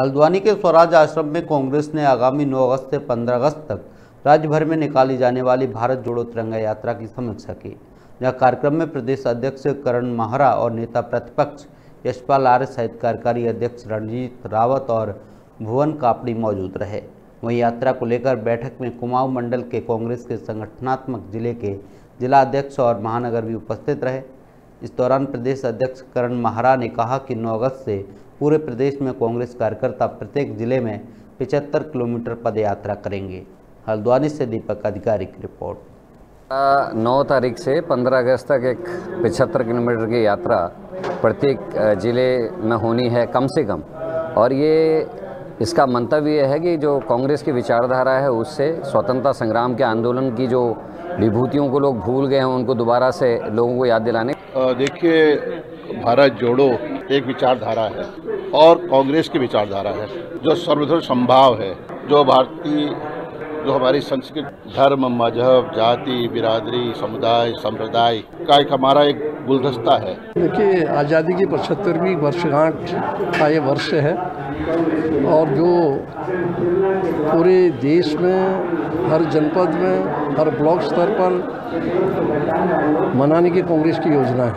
हल्द्वानी के स्वराज आश्रम में कांग्रेस ने आगामी 9 अगस्त से 15 अगस्त तक राज्य भर में निकाली जाने वाली भारत जोड़ो तिरंगा यात्रा की समीक्षा की। यह कार्यक्रम में प्रदेश अध्यक्ष करण माहरा और नेता प्रतिपक्ष यशपाल आर्य सहित कार्यकारी अध्यक्ष रणजीत रावत और भुवन कापड़ी मौजूद रहे। वहीं यात्रा को लेकर बैठक में कुमाऊं मंडल के कांग्रेस के संगठनात्मक ज़िले के जिला अध्यक्ष और महानगर भी उपस्थित रहे। इस दौरान प्रदेश अध्यक्ष करण महारा ने कहा कि 9 अगस्त से पूरे प्रदेश में कांग्रेस कार्यकर्ता प्रत्येक ज़िले में 75 किलोमीटर पद यात्रा करेंगे। हल्द्वानी से दीपक अधिकारी की रिपोर्ट। नौ तारीख से 15 अगस्त तक एक पिछहत्तर किलोमीटर की यात्रा प्रत्येक ज़िले में होनी है कम से कम। और ये इसका मंतव्य यह है कि जो कांग्रेस की विचारधारा है, उससे स्वतंत्रता संग्राम के आंदोलन की जो विभूतियों को लोग भूल गए हैं, उनको दोबारा से लोगों को याद दिलाने। देखिए, भारत जोड़ो एक विचारधारा है और कांग्रेस की विचारधारा है, जो सर्वधर्म संभाव है, जो भारतीय जो हमारी संस्कृति, धर्म, मज़हब, जाति, बिरादरी, समुदाय, संप्रदाय का एक हमारा एक गुलदस्ता है। देखिए, आज़ादी की पचहत्तरवीं वर्षगांठ का ये वर्ष है और जो पूरे देश में, हर जनपद में, हर ब्लॉक स्तर पर मनाने की कांग्रेस की योजना है।